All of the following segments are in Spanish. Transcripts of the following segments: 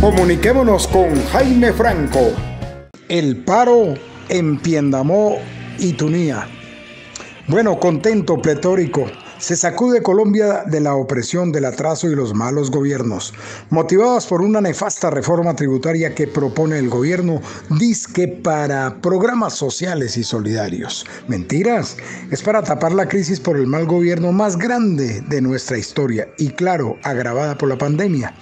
Comuniquémonos con Jaime Franco. El paro en Piendamó y Tunía. Bueno, contento, pletórico. Se sacude Colombia de la opresión, del atraso y los malos gobiernos, motivados por una nefasta reforma tributaria que propone el gobierno, disque para programas sociales y solidarios. Mentiras, es para tapar la crisis por el mal gobierno más grande de nuestra historia y claro, agravada por la pandemia.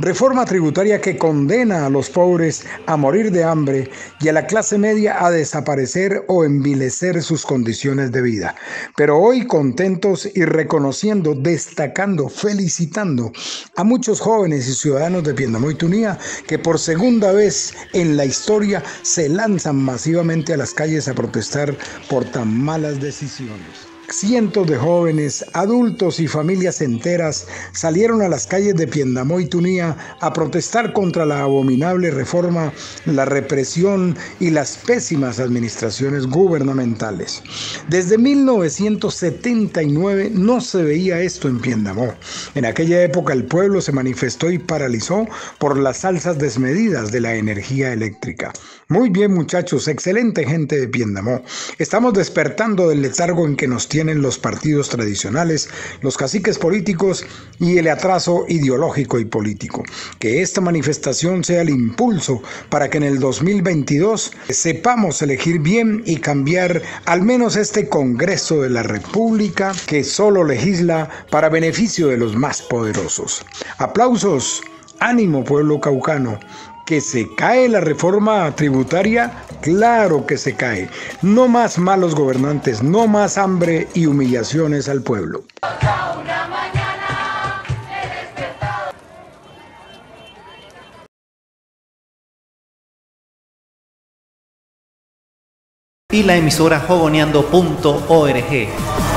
Reforma tributaria que condena a los pobres a morir de hambre y a la clase media a desaparecer o envilecer sus condiciones de vida. Pero hoy contentos y reconociendo, destacando, felicitando a muchos jóvenes y ciudadanos de Piendamó y Tunía que por segunda vez en la historia se lanzan masivamente a las calles a protestar por tan malas decisiones. Cientos de jóvenes, adultos y familias enteras salieron a las calles de Piendamó y Tunía a protestar contra la abominable reforma, la represión y las pésimas administraciones gubernamentales. Desde 1979 no se veía esto en Piendamó. En aquella época el pueblo se manifestó y paralizó por las alzas desmedidas de la energía eléctrica. Muy bien muchachos, excelente gente de Piendamó. Estamos despertando del letargo en que nos tiene tienen los partidos tradicionales, los caciques políticos y el atraso ideológico y político. Que esta manifestación sea el impulso para que en el 2022 sepamos elegir bien y cambiar al menos este Congreso de la República que solo legisla para beneficio de los más poderosos. Aplausos, ánimo pueblo caucano que se cae la reforma tributaria, claro que se cae. No más malos gobernantes, no más hambre y humillaciones al pueblo. Y la emisora jogoneando.org.